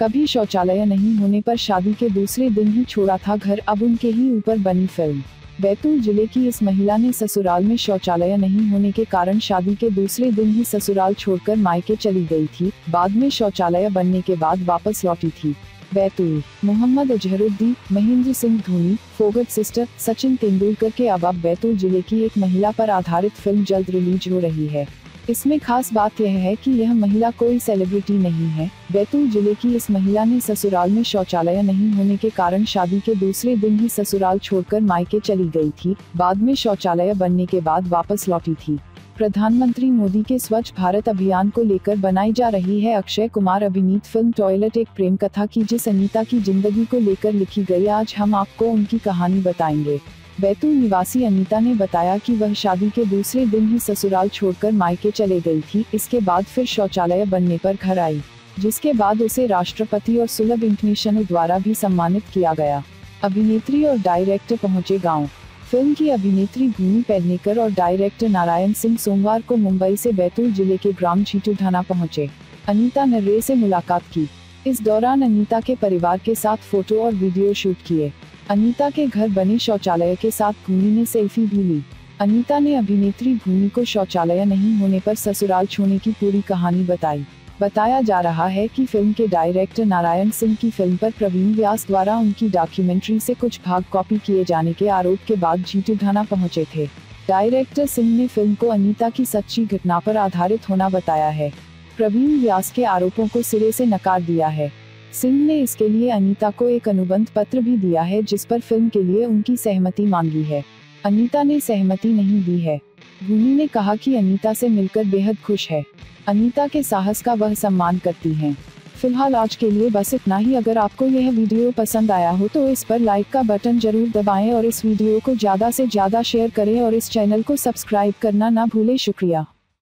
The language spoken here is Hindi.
कभी शौचालय नहीं होने पर शादी के दूसरे दिन ही छोड़ा था घर, अब उनके ही ऊपर बनी फ़िल्म। बैतूल ज़िले की इस महिला ने ससुराल में शौचालय नहीं होने के कारण शादी के दूसरे दिन ही ससुराल छोड़कर मायके चली गई थी, बाद में शौचालय बनने के बाद वापस लौटी थी। बैतूल, मोहम्मद अजहरुद्दीन, महेंद्र सिंह धोनी, फोगट सिस्टर, सचिन तेंदुलकर के अब बैतूल ज़िले की एक महिला पर आधारित फ़िल्म जल्द रिलीज़ हो रही है। इसमें खास बात यह है कि यह महिला कोई सेलिब्रिटी नहीं है। बैतूल ज़िले की इस महिला ने ससुराल में शौचालय नहीं होने के कारण शादी के दूसरे दिन ही ससुराल छोड़कर मायके चली गई थी। बाद में शौचालय बनने के बाद वापस लौटी थी। प्रधानमंत्री मोदी के स्वच्छ भारत अभियान को लेकर बनाई जा रही है अक्षय कुमार अभिनीत फ़िल्म टॉयलेट एक प्रेम कथा की जिस अनीता की ज़िंदगी को लेकर लिखी गई। आज हम आपको उनकी कहानी बताएँगे। बैतूल निवासी अनीता ने बताया कि वह शादी के दूसरे दिन ही ससुराल छोड़कर मायके चले गई थी। इसके बाद फिर शौचालय बनने पर घर आई, जिसके बाद उसे राष्ट्रपति और सुलभ इंटरनेशनल द्वारा भी सम्मानित किया गया। अभिनेत्री और डायरेक्टर पहुँचे गाँव। फ़िल्म की अभिनेत्री भूमि पेडनेकर और डायरेक्टर नारायण सिंह सोमवार को मुंबई से बैतूल ज़िले के ग्राम ढाना पहुँचे। अनीता ने रे से मुलाकात की। इस दौरान अनीता के परिवार के साथ फ़ोटो और वीडियो शूट किए। अनीता के घर बने शौचालय के साथ भूमि ने सेल्फी भी ली। अनीता ने अभिनेत्री भूमि को शौचालय नहीं होने पर ससुराल छोड़ने की पूरी कहानी बताई। बताया जा रहा है कि फ़िल्म के डायरेक्टर नारायण सिंह की फ़िल्म पर प्रवीण व्यास द्वारा उनकी डॉक्यूमेंट्री से कुछ भाग कॉपी किए जाने के आरोप के बाद जीतू ढाना पहुँचे थे। डायरेक्टर सिंह ने फ़िल्म को अनीता की सच्ची घटना पर आधारित होना बताया है। प्रवीण व्यास के आरोपों को सिरे से नकार दिया है। सिंह ने इसके लिए अनीता को एक अनुबंध पत्र भी दिया है जिस पर फ़िल्म के लिए उनकी सहमति मांगी है। अनीता ने सहमति नहीं दी है। भूमि ने कहा कि अनीता से मिलकर बेहद खुश है। अनीता के साहस का वह सम्मान करती हैं। फ़िलहाल आज के लिए बस इतना ही। अगर आपको यह वीडियो पसंद आया हो तो इस पर लाइक का बटन ज़रूर दबाएँ और इस वीडियो को ज़्यादा से ज़्यादा शेयर करें और इस चैनल को सब्सक्राइब करना ना भूलें। शुक्रिया।